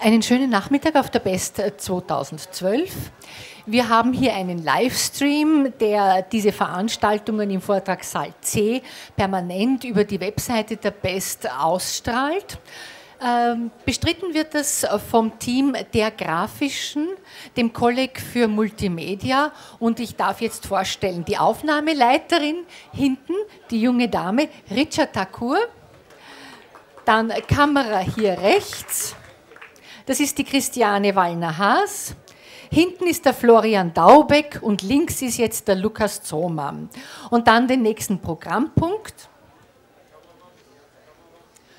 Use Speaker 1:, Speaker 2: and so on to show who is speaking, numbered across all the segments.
Speaker 1: Einen schönen Nachmittag auf der Best 2012. Wir haben hier einen Livestream, der diese Veranstaltungen im Vortragssaal C permanent über die Webseite der Best ausstrahlt. Ähm, bestritten wird das vom Team der Grafischen, dem Kolleg für Multimedia und ich darf jetzt vorstellen, die Aufnahmeleiterin hinten, die junge Dame Richard Takur, dann Kamera hier rechts, das ist die Christiane Wallner-Haas. Hinten ist der Florian Daubeck und links ist jetzt der Lukas Zohmann. Und dann den nächsten Programmpunkt.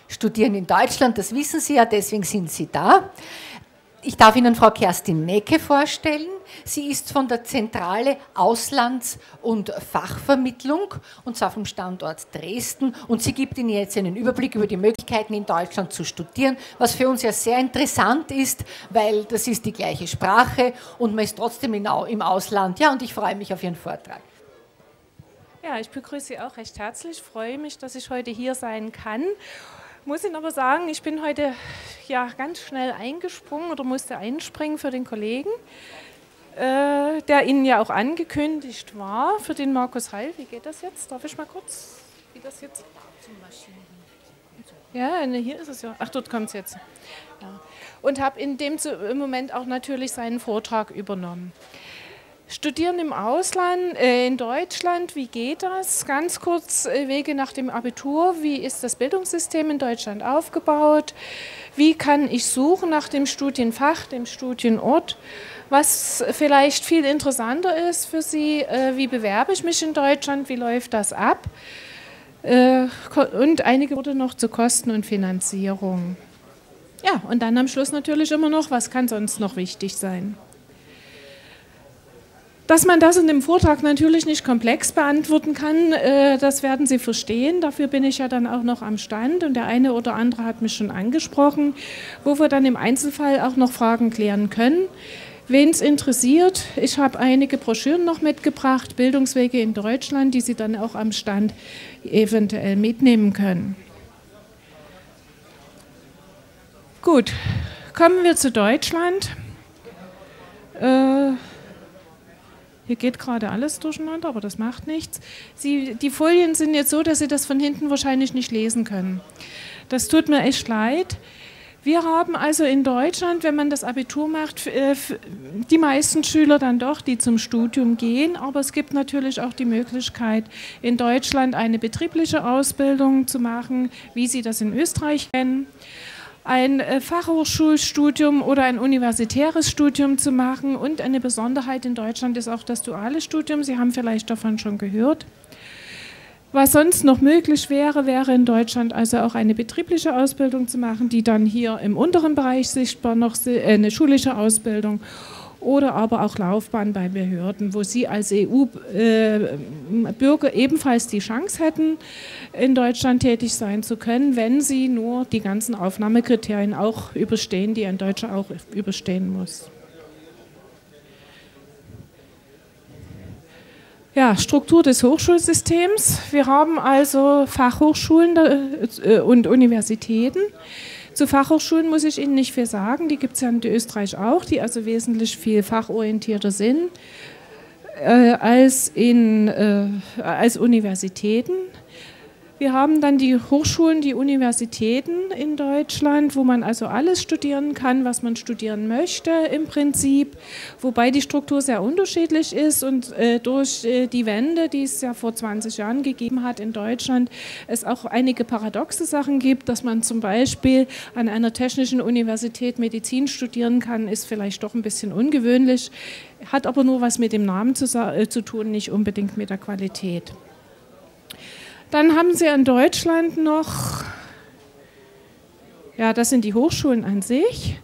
Speaker 1: Studieren in Deutschland, das wissen Sie ja, deswegen sind Sie da. Ich darf Ihnen Frau Kerstin Necke vorstellen. Sie ist von der Zentrale Auslands- und Fachvermittlung und zwar vom Standort Dresden. Und sie gibt Ihnen jetzt einen Überblick über die Möglichkeiten in Deutschland zu studieren, was für uns ja sehr interessant ist, weil das ist die gleiche Sprache und man ist trotzdem im Ausland. Ja, und ich freue mich auf Ihren Vortrag.
Speaker 2: Ja, ich begrüße Sie auch recht herzlich. Freue mich, dass ich heute hier sein kann muss Ihnen aber sagen, ich bin heute ja ganz schnell eingesprungen oder musste einspringen für den Kollegen, äh, der Ihnen ja auch angekündigt war, für den Markus Heil. Wie geht das jetzt? Darf ich mal kurz, wie das jetzt? Ja, ne, hier ist es ja. Ach, dort kommt es jetzt. Ja. Und habe in dem Moment auch natürlich seinen Vortrag übernommen. Studieren im Ausland, äh, in Deutschland, wie geht das? Ganz kurz äh, Wege nach dem Abitur. Wie ist das Bildungssystem in Deutschland aufgebaut? Wie kann ich suchen nach dem Studienfach, dem Studienort? Was vielleicht viel interessanter ist für Sie, äh, wie bewerbe ich mich in Deutschland? Wie läuft das ab? Äh, und einige Worte noch zu Kosten und Finanzierung. Ja, und dann am Schluss natürlich immer noch, was kann sonst noch wichtig sein? Dass man das in dem Vortrag natürlich nicht komplex beantworten kann, äh, das werden Sie verstehen. Dafür bin ich ja dann auch noch am Stand und der eine oder andere hat mich schon angesprochen, wo wir dann im Einzelfall auch noch Fragen klären können. Wen es interessiert, ich habe einige Broschüren noch mitgebracht, Bildungswege in Deutschland, die Sie dann auch am Stand eventuell mitnehmen können. Gut, kommen wir zu Deutschland. Äh, hier geht gerade alles durcheinander, aber das macht nichts. Sie, die Folien sind jetzt so, dass Sie das von hinten wahrscheinlich nicht lesen können. Das tut mir echt leid. Wir haben also in Deutschland, wenn man das Abitur macht, äh, die meisten Schüler dann doch, die zum Studium gehen. Aber es gibt natürlich auch die Möglichkeit, in Deutschland eine betriebliche Ausbildung zu machen, wie Sie das in Österreich kennen ein äh, Fachhochschulstudium oder ein universitäres Studium zu machen. Und eine Besonderheit in Deutschland ist auch das duale Studium. Sie haben vielleicht davon schon gehört. Was sonst noch möglich wäre, wäre in Deutschland also auch eine betriebliche Ausbildung zu machen, die dann hier im unteren Bereich sichtbar noch äh, eine schulische Ausbildung oder aber auch Laufbahn bei Behörden, wo Sie als EU-Bürger ebenfalls die Chance hätten, in Deutschland tätig sein zu können, wenn Sie nur die ganzen Aufnahmekriterien auch überstehen, die ein Deutscher auch überstehen muss. Ja, Struktur des Hochschulsystems. Wir haben also Fachhochschulen äh, und Universitäten. Zu Fachhochschulen muss ich Ihnen nicht viel sagen. Die gibt es ja in Österreich auch, die also wesentlich viel fachorientierter sind äh, als, in, äh, als Universitäten. Wir haben dann die Hochschulen, die Universitäten in Deutschland, wo man also alles studieren kann, was man studieren möchte im Prinzip, wobei die Struktur sehr unterschiedlich ist und äh, durch äh, die Wende, die es ja vor 20 Jahren gegeben hat in Deutschland, es auch einige paradoxe Sachen gibt, dass man zum Beispiel an einer technischen Universität Medizin studieren kann, ist vielleicht doch ein bisschen ungewöhnlich, hat aber nur was mit dem Namen zu, äh, zu tun, nicht unbedingt mit der Qualität. Dann haben Sie in Deutschland noch, ja, das sind die Hochschulen an sich.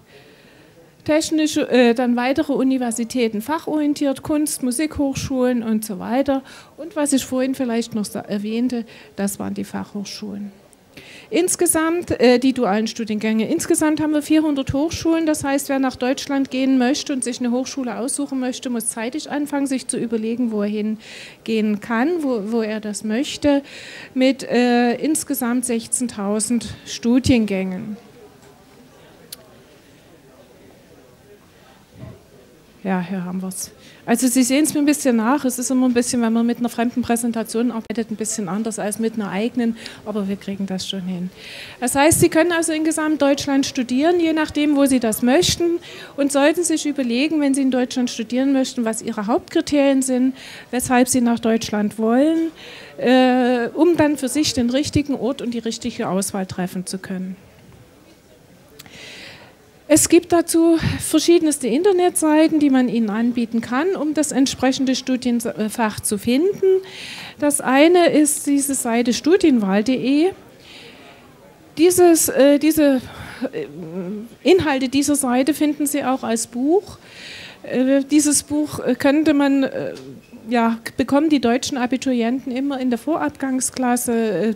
Speaker 2: Technische, äh, dann weitere Universitäten, fachorientiert, Kunst, Musikhochschulen und so weiter. Und was ich vorhin vielleicht noch erwähnte, das waren die Fachhochschulen. Insgesamt äh, die dualen Studiengänge. Insgesamt haben wir 400 Hochschulen. Das heißt, wer nach Deutschland gehen möchte und sich eine Hochschule aussuchen möchte, muss zeitig anfangen, sich zu überlegen, wo er hingehen kann, wo, wo er das möchte, mit äh, insgesamt 16.000 Studiengängen. Ja, hier haben wir es. Also Sie sehen es mir ein bisschen nach. Es ist immer ein bisschen, wenn man mit einer fremden Präsentation arbeitet, ein bisschen anders als mit einer eigenen, aber wir kriegen das schon hin. Das heißt, Sie können also in Gesamtdeutschland studieren, je nachdem, wo Sie das möchten und sollten sich überlegen, wenn Sie in Deutschland studieren möchten, was Ihre Hauptkriterien sind, weshalb Sie nach Deutschland wollen, äh, um dann für sich den richtigen Ort und die richtige Auswahl treffen zu können. Es gibt dazu verschiedenste Internetseiten, die man Ihnen anbieten kann, um das entsprechende Studienfach zu finden. Das eine ist diese Seite studienwahl.de. Dieses, äh, diese äh, Inhalte dieser Seite finden Sie auch als Buch. Äh, dieses Buch äh, könnte man äh, ja, bekommen die deutschen Abiturienten immer in der Vorabgangsklasse äh,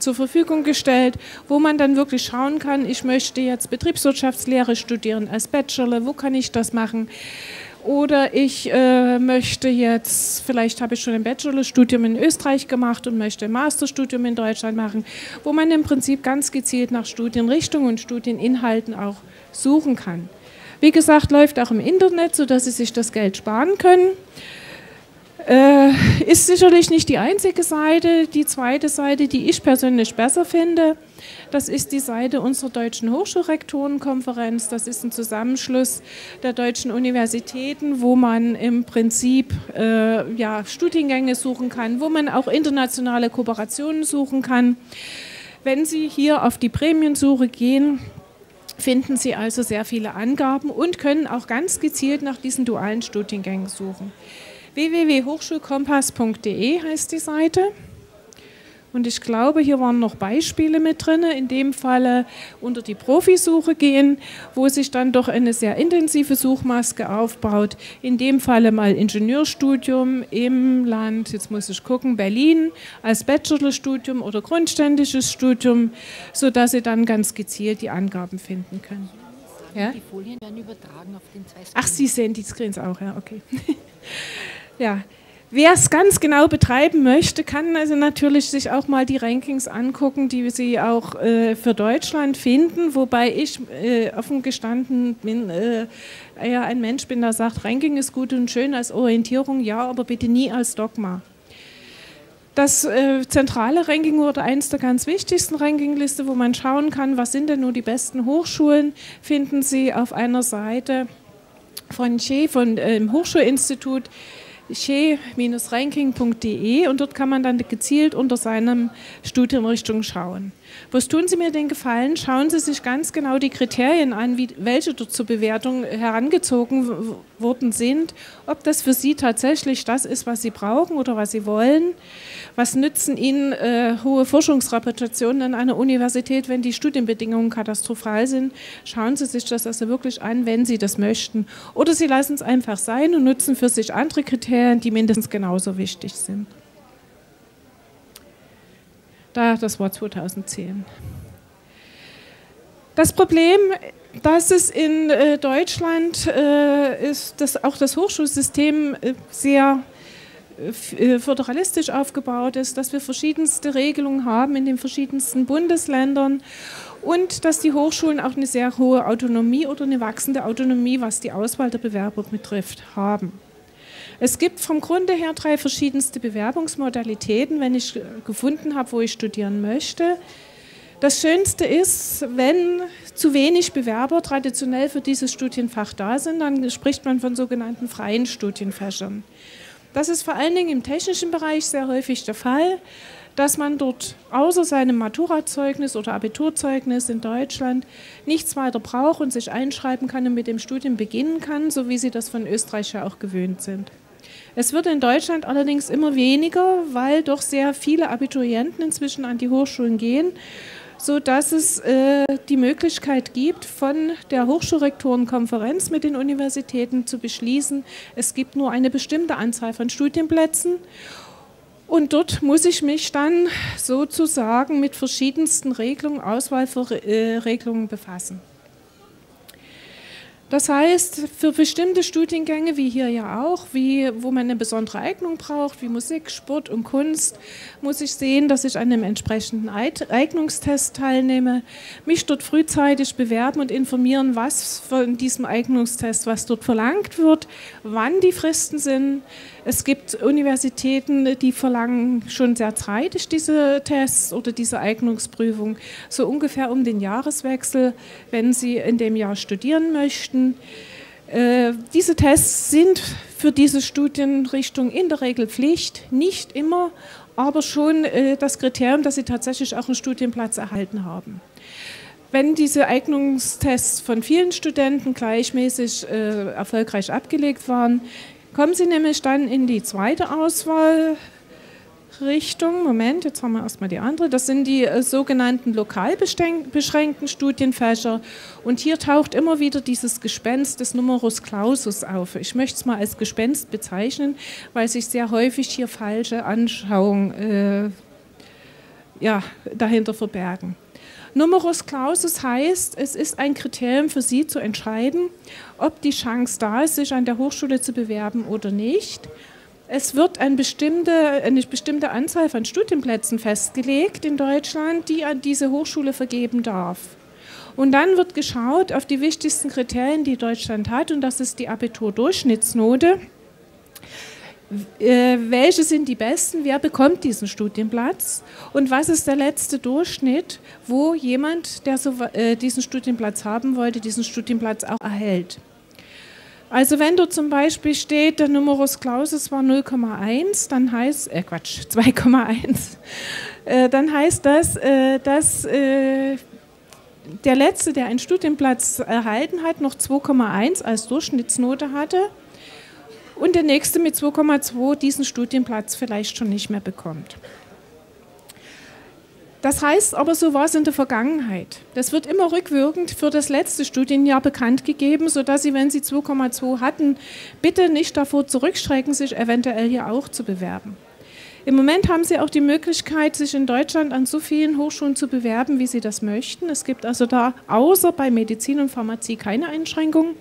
Speaker 2: zur Verfügung gestellt, wo man dann wirklich schauen kann, ich möchte jetzt Betriebswirtschaftslehre studieren als Bachelor, wo kann ich das machen? Oder ich äh, möchte jetzt, vielleicht habe ich schon ein Bachelorstudium in Österreich gemacht und möchte ein Masterstudium in Deutschland machen, wo man im Prinzip ganz gezielt nach Studienrichtungen und Studieninhalten auch suchen kann. Wie gesagt, läuft auch im Internet, sodass Sie sich das Geld sparen können. Äh, ist sicherlich nicht die einzige Seite. Die zweite Seite, die ich persönlich besser finde, das ist die Seite unserer Deutschen Hochschulrektorenkonferenz. Das ist ein Zusammenschluss der deutschen Universitäten, wo man im Prinzip äh, ja, Studiengänge suchen kann, wo man auch internationale Kooperationen suchen kann. Wenn Sie hier auf die Prämiensuche gehen, finden Sie also sehr viele Angaben und können auch ganz gezielt nach diesen dualen Studiengängen suchen www.hochschulkompass.de heißt die Seite. Und ich glaube, hier waren noch Beispiele mit drin. In dem Falle unter die Profisuche gehen, wo sich dann doch eine sehr intensive Suchmaske aufbaut. In dem Falle mal Ingenieurstudium im Land, jetzt muss ich gucken, Berlin als Bachelorstudium oder grundständisches Studium, sodass Sie dann ganz gezielt die Angaben finden können. Ja? Die Folien werden übertragen auf den zwei Screens. Ach, Sie sehen die Screens auch, ja, okay. Ja, Wer es ganz genau betreiben möchte, kann also natürlich sich auch mal die Rankings angucken, die Sie auch äh, für Deutschland finden, wobei ich äh, offen gestanden bin, äh, ja, ein Mensch bin, der sagt, Ranking ist gut und schön als Orientierung, ja, aber bitte nie als Dogma. Das äh, zentrale Ranking oder eines der ganz wichtigsten Rankingliste, wo man schauen kann, was sind denn nur die besten Hochschulen, finden Sie auf einer Seite von Che, von dem äh, Hochschulinstitut che-ranking.de und dort kann man dann gezielt unter seinem Studienrichtung schauen. Was tun Sie mir den Gefallen? Schauen Sie sich ganz genau die Kriterien an, wie, welche zur Bewertung herangezogen worden sind, ob das für Sie tatsächlich das ist, was Sie brauchen oder was Sie wollen. Was nützen Ihnen äh, hohe Forschungsreputationen an einer Universität, wenn die Studienbedingungen katastrophal sind? Schauen Sie sich das also wirklich an, wenn Sie das möchten. Oder Sie lassen es einfach sein und nutzen für sich andere Kriterien, die mindestens genauso wichtig sind. Da, das war 2010. Das Problem, dass es in äh, Deutschland äh, ist, dass auch das Hochschulsystem äh, sehr äh, föderalistisch aufgebaut ist, dass wir verschiedenste Regelungen haben in den verschiedensten Bundesländern und dass die Hochschulen auch eine sehr hohe Autonomie oder eine wachsende Autonomie, was die Auswahl der Bewerber betrifft, haben. Es gibt vom Grunde her drei verschiedenste Bewerbungsmodalitäten, wenn ich gefunden habe, wo ich studieren möchte. Das Schönste ist, wenn zu wenig Bewerber traditionell für dieses Studienfach da sind, dann spricht man von sogenannten freien Studienfächern. Das ist vor allen Dingen im technischen Bereich sehr häufig der Fall, dass man dort außer seinem Maturazeugnis oder Abiturzeugnis in Deutschland nichts weiter braucht und sich einschreiben kann und mit dem Studium beginnen kann, so wie sie das von Österreich ja auch gewöhnt sind. Es wird in Deutschland allerdings immer weniger, weil doch sehr viele Abiturienten inzwischen an die Hochschulen gehen, sodass es äh, die Möglichkeit gibt, von der Hochschulrektorenkonferenz mit den Universitäten zu beschließen, es gibt nur eine bestimmte Anzahl von Studienplätzen und dort muss ich mich dann sozusagen mit verschiedensten Regelungen, Auswahlregelungen befassen. Das heißt, für bestimmte Studiengänge, wie hier ja auch, wie, wo man eine besondere Eignung braucht, wie Musik, Sport und Kunst, muss ich sehen, dass ich an einem entsprechenden Eignungstest teilnehme, mich dort frühzeitig bewerben und informieren, was von diesem Eignungstest, was dort verlangt wird, wann die Fristen sind. Es gibt Universitäten, die verlangen schon sehr zeitig diese Tests oder diese Eignungsprüfung, so ungefähr um den Jahreswechsel, wenn sie in dem Jahr studieren möchten. Äh, diese Tests sind für diese Studienrichtung in der Regel Pflicht, nicht immer, aber schon äh, das Kriterium, dass sie tatsächlich auch einen Studienplatz erhalten haben. Wenn diese Eignungstests von vielen Studenten gleichmäßig äh, erfolgreich abgelegt waren, kommen sie nämlich dann in die zweite Auswahl Richtung. Moment, jetzt haben wir erstmal die andere. Das sind die äh, sogenannten lokal beschränkten Studienfächer. Und hier taucht immer wieder dieses Gespenst des Numerus Clausus auf. Ich möchte es mal als Gespenst bezeichnen, weil sich sehr häufig hier falsche Anschauungen äh, ja, dahinter verbergen. Numerus Clausus heißt, es ist ein Kriterium für Sie zu entscheiden, ob die Chance da ist, sich an der Hochschule zu bewerben oder nicht. Es wird eine bestimmte, eine bestimmte Anzahl von Studienplätzen festgelegt in Deutschland, die an diese Hochschule vergeben darf. Und dann wird geschaut auf die wichtigsten Kriterien, die Deutschland hat, und das ist die Abiturdurchschnittsnote. Äh, welche sind die besten? Wer bekommt diesen Studienplatz? Und was ist der letzte Durchschnitt, wo jemand, der so, äh, diesen Studienplatz haben wollte, diesen Studienplatz auch erhält? Also wenn du zum Beispiel steht, der Numerus Clausus war 0,1, dann heißt, äh Quatsch, 2,1, äh, dann heißt das, äh, dass äh, der Letzte, der einen Studienplatz erhalten hat, noch 2,1 als Durchschnittsnote hatte und der Nächste mit 2,2 diesen Studienplatz vielleicht schon nicht mehr bekommt. Das heißt aber, so war es in der Vergangenheit. Das wird immer rückwirkend für das letzte Studienjahr bekannt gegeben, sodass Sie, wenn Sie 2,2 hatten, bitte nicht davor zurückschrecken, sich eventuell hier auch zu bewerben. Im Moment haben Sie auch die Möglichkeit, sich in Deutschland an so vielen Hochschulen zu bewerben, wie Sie das möchten. Es gibt also da außer bei Medizin und Pharmazie keine Einschränkungen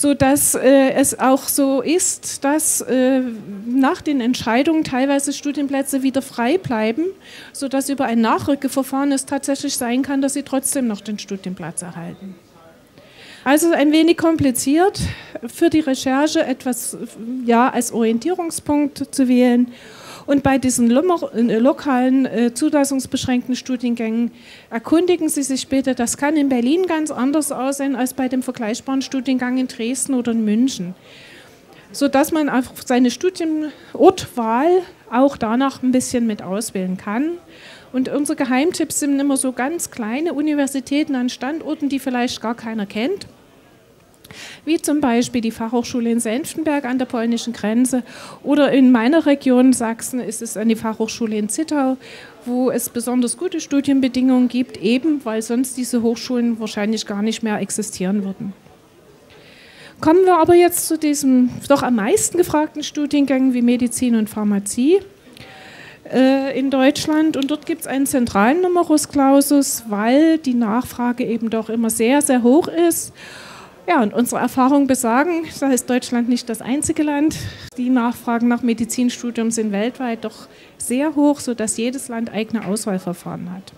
Speaker 2: sodass äh, es auch so ist, dass äh, nach den Entscheidungen teilweise Studienplätze wieder frei bleiben, sodass über ein Nachrückeverfahren es tatsächlich sein kann, dass sie trotzdem noch den Studienplatz erhalten. Also ein wenig kompliziert für die Recherche etwas ja, als Orientierungspunkt zu wählen und bei diesen äh, lokalen äh, zulassungsbeschränkten Studiengängen erkundigen Sie sich bitte, das kann in Berlin ganz anders aussehen als bei dem vergleichbaren Studiengang in Dresden oder in München. Sodass man auf seine Studienortwahl auch danach ein bisschen mit auswählen kann. Und unsere Geheimtipps sind immer so ganz kleine Universitäten an Standorten, die vielleicht gar keiner kennt wie zum Beispiel die Fachhochschule in Senftenberg an der polnischen Grenze oder in meiner Region Sachsen ist es an die Fachhochschule in Zittau, wo es besonders gute Studienbedingungen gibt, eben weil sonst diese Hochschulen wahrscheinlich gar nicht mehr existieren würden. Kommen wir aber jetzt zu diesem doch am meisten gefragten Studiengang wie Medizin und Pharmazie äh, in Deutschland und dort gibt es einen zentralen Numerus Clausus, weil die Nachfrage eben doch immer sehr, sehr hoch ist ja, und unsere Erfahrungen besagen, da ist Deutschland nicht das einzige Land. Die Nachfragen nach Medizinstudium sind weltweit doch sehr hoch, sodass jedes Land eigene Auswahlverfahren hat.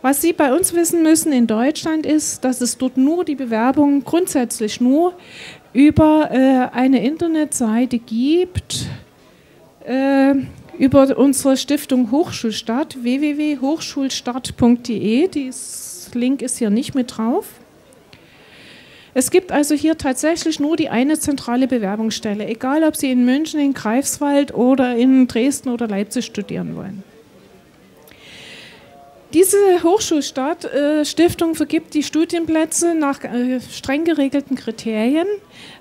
Speaker 2: Was Sie bei uns wissen müssen in Deutschland ist, dass es dort nur die Bewerbung grundsätzlich nur über äh, eine Internetseite gibt, äh, über unsere Stiftung Hochschulstadt, www.hochschulstadt.de. Der Link ist hier nicht mit drauf. Es gibt also hier tatsächlich nur die eine zentrale Bewerbungsstelle, egal ob Sie in München, in Greifswald oder in Dresden oder Leipzig studieren wollen. Diese Hochschulstadt-Stiftung vergibt die Studienplätze nach äh, streng geregelten Kriterien.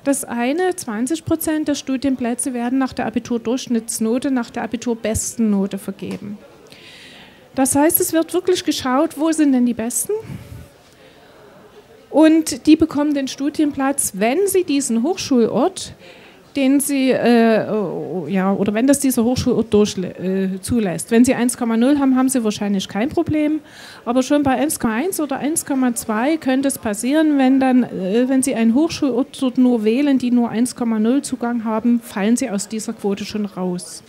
Speaker 2: Das eine, 20 Prozent der Studienplätze werden nach der Abiturdurchschnittsnote, nach der Abiturbestennote vergeben. Das heißt, es wird wirklich geschaut, wo sind denn die Besten und die bekommen den Studienplatz, wenn sie diesen Hochschulort, den Sie, äh, ja, oder wenn das dieser Hochschulort durch, äh, zulässt. Wenn Sie 1,0 haben, haben Sie wahrscheinlich kein Problem. Aber schon bei 1,1 oder 1,2 könnte es passieren, wenn, dann, äh, wenn Sie einen Hochschulort dort nur wählen, die nur 1,0 Zugang haben, fallen Sie aus dieser Quote schon raus.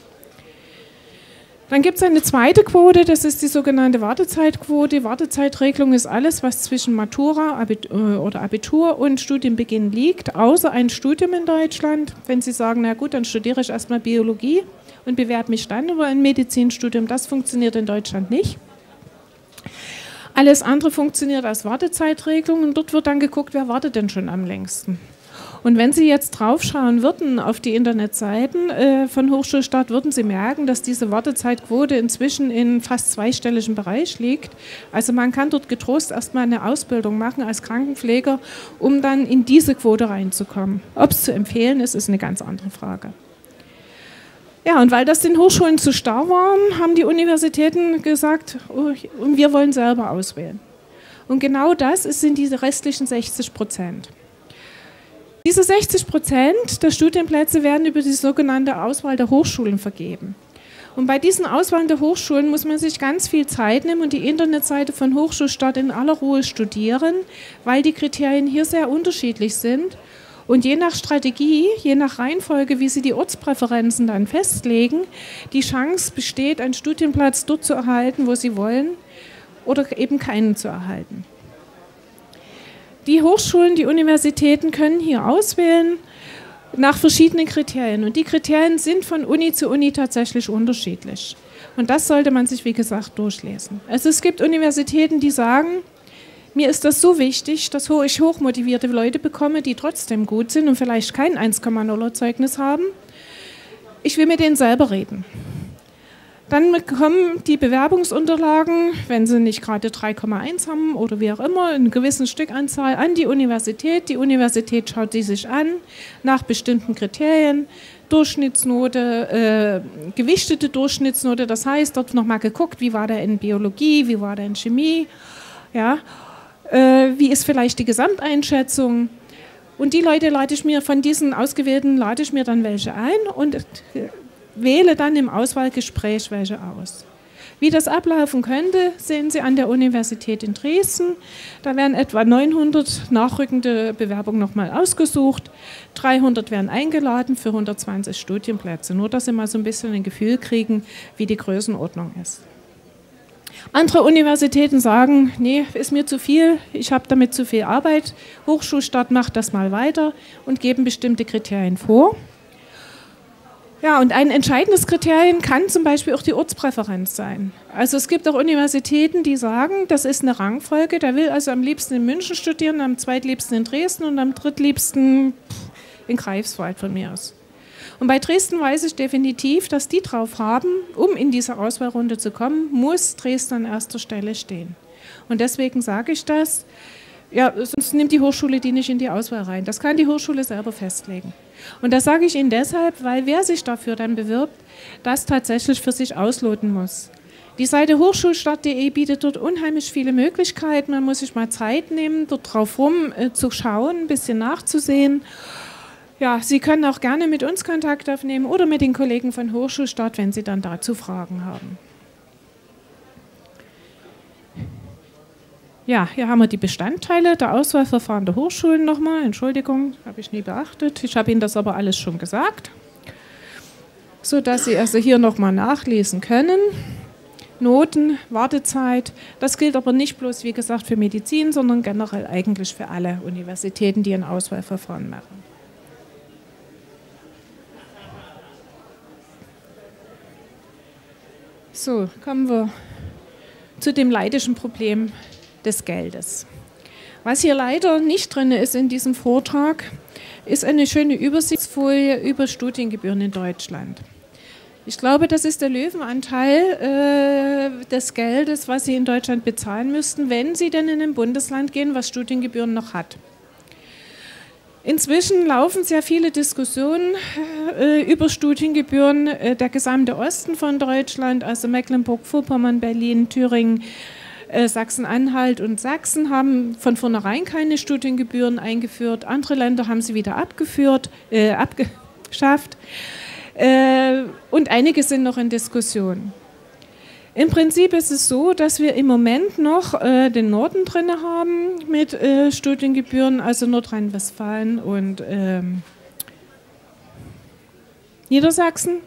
Speaker 2: Dann gibt es eine zweite Quote, das ist die sogenannte Wartezeitquote. Wartezeitregelung ist alles, was zwischen Matura Abitur, äh, oder Abitur und Studienbeginn liegt, außer ein Studium in Deutschland. Wenn Sie sagen, na gut, dann studiere ich erstmal Biologie und bewerbe mich dann über ein Medizinstudium, das funktioniert in Deutschland nicht. Alles andere funktioniert als Wartezeitregelung und dort wird dann geguckt, wer wartet denn schon am längsten. Und wenn Sie jetzt draufschauen würden auf die Internetseiten äh, von Hochschulstadt, würden Sie merken, dass diese Wartezeitquote inzwischen in fast zweistelligen Bereich liegt. Also man kann dort getrost erstmal eine Ausbildung machen als Krankenpfleger, um dann in diese Quote reinzukommen. Ob es zu empfehlen ist, ist eine ganz andere Frage. Ja, und weil das den Hochschulen zu starr war, haben die Universitäten gesagt, oh, wir wollen selber auswählen. Und genau das sind diese restlichen 60 Prozent. Diese 60 Prozent der Studienplätze werden über die sogenannte Auswahl der Hochschulen vergeben. Und bei diesen Auswahlen der Hochschulen muss man sich ganz viel Zeit nehmen und die Internetseite von Hochschulstadt in aller Ruhe studieren, weil die Kriterien hier sehr unterschiedlich sind. Und je nach Strategie, je nach Reihenfolge, wie Sie die Ortspräferenzen dann festlegen, die Chance besteht, einen Studienplatz dort zu erhalten, wo Sie wollen, oder eben keinen zu erhalten. Die Hochschulen, die Universitäten können hier auswählen nach verschiedenen Kriterien. Und die Kriterien sind von Uni zu Uni tatsächlich unterschiedlich. Und das sollte man sich, wie gesagt, durchlesen. Also es gibt Universitäten, die sagen, mir ist das so wichtig, dass ich hochmotivierte Leute bekomme, die trotzdem gut sind und vielleicht kein 1,0er Zeugnis haben. Ich will mit denen selber reden. Dann kommen die Bewerbungsunterlagen, wenn sie nicht gerade 3,1 haben oder wie auch immer, eine gewisse Stückanzahl an die Universität. Die Universität schaut die sich an nach bestimmten Kriterien. Durchschnittsnote, äh, gewichtete Durchschnittsnote, das heißt, dort nochmal geguckt, wie war der in Biologie, wie war der in Chemie, ja, äh, wie ist vielleicht die Gesamteinschätzung. Und die Leute lade ich mir, von diesen Ausgewählten lade ich mir dann welche ein und wähle dann im Auswahlgespräch welche aus. Wie das ablaufen könnte, sehen Sie an der Universität in Dresden. Da werden etwa 900 nachrückende Bewerbungen nochmal ausgesucht. 300 werden eingeladen für 120 Studienplätze. Nur, dass Sie mal so ein bisschen ein Gefühl kriegen, wie die Größenordnung ist. Andere Universitäten sagen, nee, ist mir zu viel, ich habe damit zu viel Arbeit. Hochschulstadt macht das mal weiter und geben bestimmte Kriterien vor. Ja, und ein entscheidendes Kriterium kann zum Beispiel auch die Ortspräferenz sein. Also es gibt auch Universitäten, die sagen, das ist eine Rangfolge, der will also am liebsten in München studieren, am zweitliebsten in Dresden und am drittliebsten in Greifswald von mir aus. Und bei Dresden weiß ich definitiv, dass die drauf haben, um in diese Auswahlrunde zu kommen, muss Dresden an erster Stelle stehen. Und deswegen sage ich das. Ja, sonst nimmt die Hochschule die nicht in die Auswahl rein. Das kann die Hochschule selber festlegen. Und das sage ich Ihnen deshalb, weil wer sich dafür dann bewirbt, das tatsächlich für sich ausloten muss. Die Seite hochschulstadt.de bietet dort unheimlich viele Möglichkeiten. Man muss sich mal Zeit nehmen, dort drauf rum äh, zu schauen, ein bisschen nachzusehen. Ja, Sie können auch gerne mit uns Kontakt aufnehmen oder mit den Kollegen von Hochschulstadt, wenn Sie dann dazu Fragen haben. Ja, hier haben wir die Bestandteile der Auswahlverfahren der Hochschulen nochmal. Entschuldigung, habe ich nie beachtet. Ich habe Ihnen das aber alles schon gesagt, sodass Sie also hier nochmal nachlesen können. Noten, Wartezeit. Das gilt aber nicht bloß, wie gesagt, für Medizin, sondern generell eigentlich für alle Universitäten, die ein Auswahlverfahren machen. So, kommen wir zu dem leidischen Problem des Geldes. Was hier leider nicht drin ist in diesem Vortrag, ist eine schöne Übersichtsfolie über Studiengebühren in Deutschland. Ich glaube, das ist der Löwenanteil äh, des Geldes, was Sie in Deutschland bezahlen müssten, wenn Sie denn in ein Bundesland gehen, was Studiengebühren noch hat. Inzwischen laufen sehr viele Diskussionen äh, über Studiengebühren. Äh, der gesamte Osten von Deutschland, also Mecklenburg-Vorpommern, Berlin, Thüringen, Sachsen-Anhalt und Sachsen haben von vornherein keine Studiengebühren eingeführt. Andere Länder haben sie wieder abgeführt, äh, abge schafft. Äh, und einige sind noch in Diskussion. Im Prinzip ist es so, dass wir im Moment noch äh, den Norden drin haben mit äh, Studiengebühren, also Nordrhein-Westfalen und ähm, Niedersachsen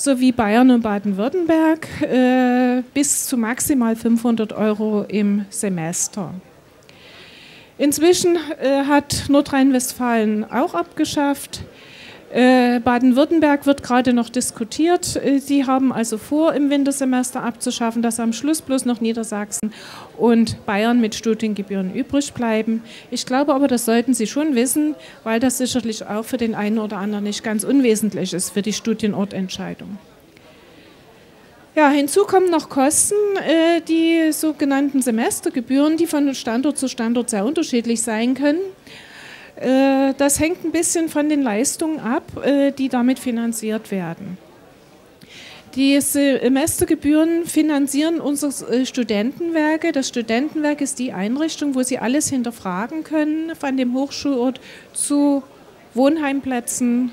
Speaker 2: sowie Bayern und Baden-Württemberg äh, bis zu maximal 500 Euro im Semester. Inzwischen äh, hat Nordrhein-Westfalen auch abgeschafft. Äh, Baden-Württemberg wird gerade noch diskutiert. Äh, sie haben also vor, im Wintersemester abzuschaffen, dass am Schluss bloß noch Niedersachsen und Bayern mit Studiengebühren übrig bleiben. Ich glaube aber, das sollten Sie schon wissen, weil das sicherlich auch für den einen oder anderen nicht ganz unwesentlich ist für die Studienortentscheidung. Ja, hinzu kommen noch Kosten, äh, die sogenannten Semestergebühren, die von Standort zu Standort sehr unterschiedlich sein können. Äh, das hängt ein bisschen von den Leistungen ab, äh, die damit finanziert werden. Die Semestergebühren finanzieren unsere äh, Studentenwerke. Das Studentenwerk ist die Einrichtung, wo Sie alles hinterfragen können, von dem Hochschulort zu Wohnheimplätzen,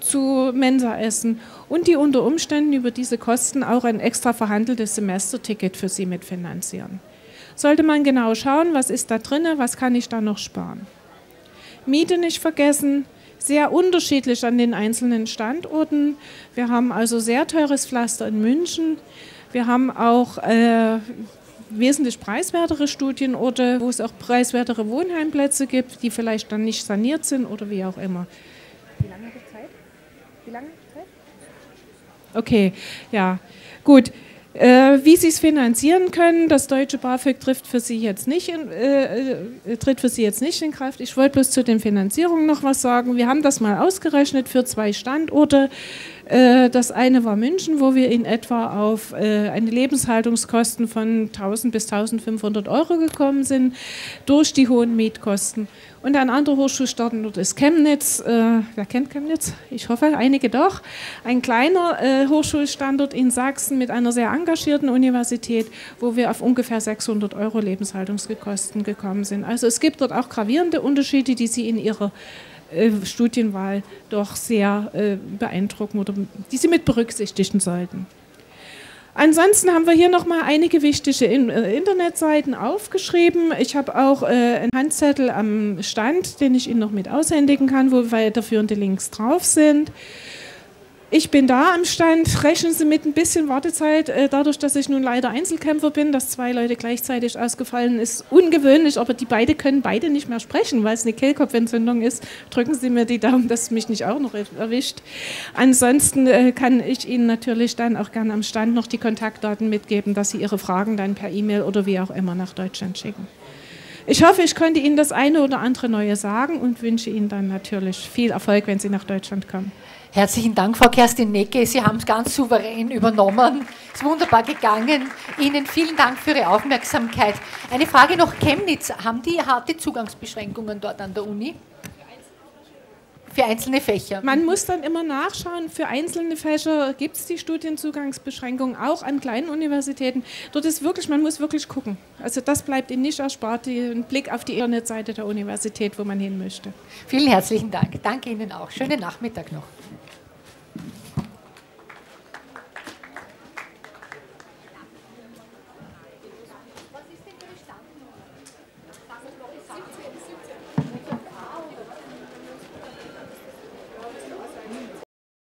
Speaker 2: zu Mensaessen und die unter Umständen über diese Kosten auch ein extra verhandeltes Semesterticket für Sie mitfinanzieren. Sollte man genau schauen, was ist da drin, was kann ich da noch sparen. Miete nicht vergessen, sehr unterschiedlich an den einzelnen Standorten. Wir haben also sehr teures Pflaster in München. Wir haben auch äh, wesentlich preiswertere Studienorte, wo es auch preiswertere Wohnheimplätze gibt, die vielleicht dann nicht saniert sind oder wie auch immer. Wie lange Zeit? Wie lange Zeit? Okay, ja, gut. Äh, wie Sie es finanzieren können, das deutsche BAföG trifft für Sie jetzt nicht in, äh, äh, tritt für Sie jetzt nicht in Kraft. Ich wollte bloß zu den Finanzierungen noch was sagen. Wir haben das mal ausgerechnet für zwei Standorte. Äh, das eine war München, wo wir in etwa auf äh, eine Lebenshaltungskosten von 1000 bis 1500 Euro gekommen sind durch die hohen Mietkosten. Und ein anderer Hochschulstandort ist Chemnitz. Äh, wer kennt Chemnitz? Ich hoffe, einige doch. Ein kleiner Hochschulstandort in Sachsen mit einer sehr engagierten Universität, wo wir auf ungefähr 600 Euro Lebenshaltungskosten gekommen sind. Also es gibt dort auch gravierende Unterschiede, die Sie in Ihrer Studienwahl doch sehr äh, beeindrucken oder die Sie mit berücksichtigen sollten. Ansonsten haben wir hier noch mal einige wichtige äh, Internetseiten aufgeschrieben. Ich habe auch äh, einen Handzettel am Stand, den ich Ihnen noch mit aushändigen kann, wo weiterführende Links drauf sind. Ich bin da am Stand. Rechnen Sie mit ein bisschen Wartezeit. Äh, dadurch, dass ich nun leider Einzelkämpfer bin, dass zwei Leute gleichzeitig ausgefallen ist, ungewöhnlich, aber die beide können beide nicht mehr sprechen, weil es eine Kehlkopfentzündung ist. Drücken Sie mir die Daumen, dass es mich nicht auch noch erwischt. Ansonsten äh, kann ich Ihnen natürlich dann auch gerne am Stand noch die Kontaktdaten mitgeben, dass Sie Ihre Fragen dann per E-Mail oder wie auch immer nach Deutschland schicken. Ich hoffe, ich konnte Ihnen das eine oder andere Neue sagen und wünsche Ihnen dann natürlich viel Erfolg, wenn Sie nach Deutschland kommen.
Speaker 1: Herzlichen Dank, Frau Kerstin Necke. Sie haben es ganz souverän übernommen. Es ist wunderbar gegangen. Ihnen vielen Dank für Ihre Aufmerksamkeit. Eine Frage noch: Chemnitz, haben die harte Zugangsbeschränkungen dort an der Uni? Für einzelne Fächer.
Speaker 2: Man muss dann immer nachschauen. Für einzelne Fächer gibt es die Studienzugangsbeschränkungen auch an kleinen Universitäten. Dort ist wirklich, man muss wirklich gucken. Also das bleibt Ihnen nicht erspart, den Blick auf die Internetseite der Universität, wo man hin möchte.
Speaker 1: Vielen herzlichen Dank. Danke Ihnen auch. Schönen Nachmittag noch.